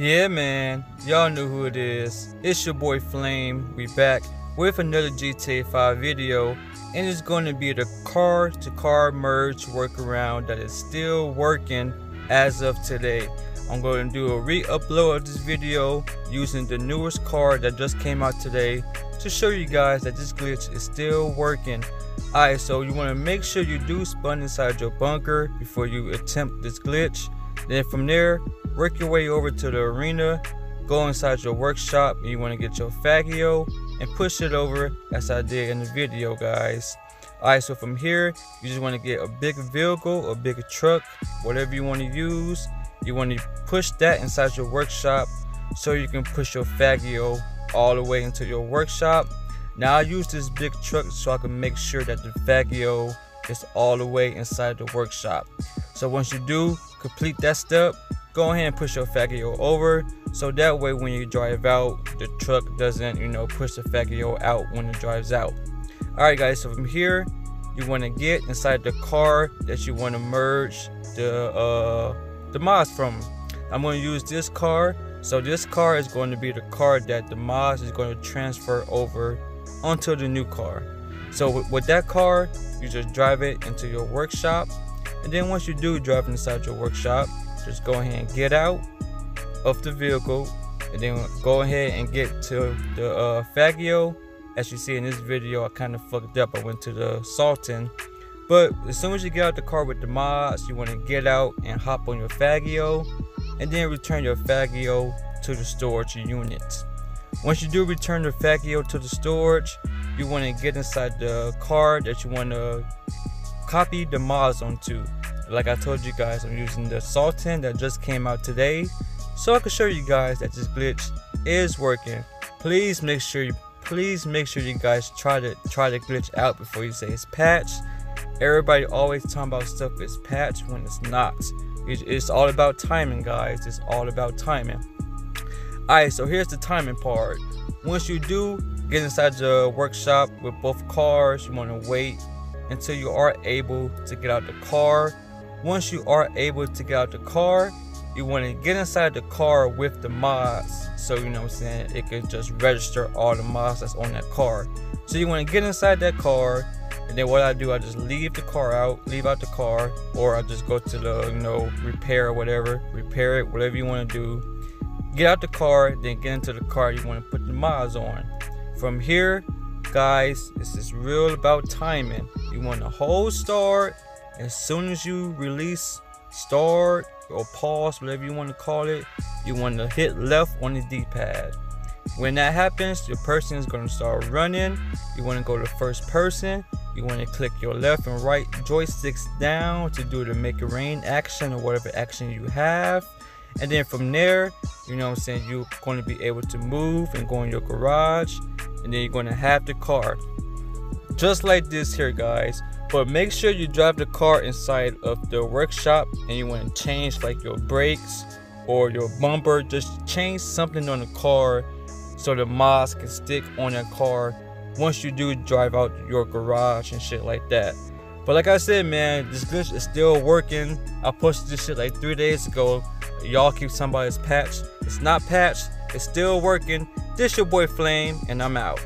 Yeah, man, y'all know who it is. It's your boy Flame. We back with another GTA 5 video, and it's going to be the car-to-car merge workaround that is still working as of today. I'm going to do a re-upload of this video using the newest car that just came out today to show you guys that this glitch is still working. Alright, so you want to make sure you do spawn inside your bunker before you attempt this glitch. Then from there, work your way over to the arena, go inside your workshop, you want to get your Faggio and push it over as I did in the video guys. Alright, so from here, you just want to get a big vehicle, a big truck, whatever you want to use. You want to push that inside your workshop so you can push your Faggio all the way into your workshop. Now I use this big truck so I can make sure that the Faggio is all the way inside the workshop. So once you do complete that step, go ahead and push your Faggio over so that way when you drive out, the truck doesn't, you know, push the Faggio out when it drives out. Alright guys, so from here, you want to get inside the car that you want to merge the uh, the mods from. I'm going to use this car. So this car is going to be the car that the mods is going to transfer over onto the new car. So with, that car, you just drive it into your workshop. And then once you do drive inside your workshop, just go ahead and get out of the vehicle and then go ahead and get to the uh, Faggio. As you see in this video, I kind of fucked up. I went to the Sultan. But as soon as you get out the car with the mods, you want to get out and hop on your Faggio. and then return your Faggio to the storage unit. Once you do return the Faggio to the storage, you want to get inside the car that you want to copy the mods onto. Like I told you guys, I'm using the Sultan that just came out today so I can show you guys that this glitch is working. Please make sure you please make sure you guys try to try the glitch out before you say it's patched. Everybody always talking about stuff is patched when it's not. It's all about timing, guys. It's all about timing. Alright, so here's the timing part. Once you do get inside the workshop with both cars, you want to wait until you are able to get out the car. Once you are able to get out the car, you want to get inside the car with the mods. So you know what i'm saying? It can just register all the mods that's on that car. So you want to get inside that car and then what i do i just leave the car out leave out the car or i just go to the you know repair or whatever repair it whatever you want to do. Get out the car then get into the car you want to put the mods on from here guys this is real about timing you want to hold start as soon as you release start or pause, whatever you want to call it, you want to hit left on the D-pad. When that happens, your person is going to start running. You want to go to first person. You want to click your left and right joysticks down to do the make it rain action or whatever action you have. And then from there, you know what I'm saying, you're going to be able to move and go in your garage. And then you're going to have the car. Just like this here, guys but make sure you drive the car inside of the workshop and you want to change like your brakes or your bumper. Just change something on the car so the mods can stick on that car once you do drive out your garage and shit like that. But like i said man this glitch is still working. I posted this shit like three days ago. Y'all keep somebody's patch. It's not patched it's still working. This your boy flame and i'm out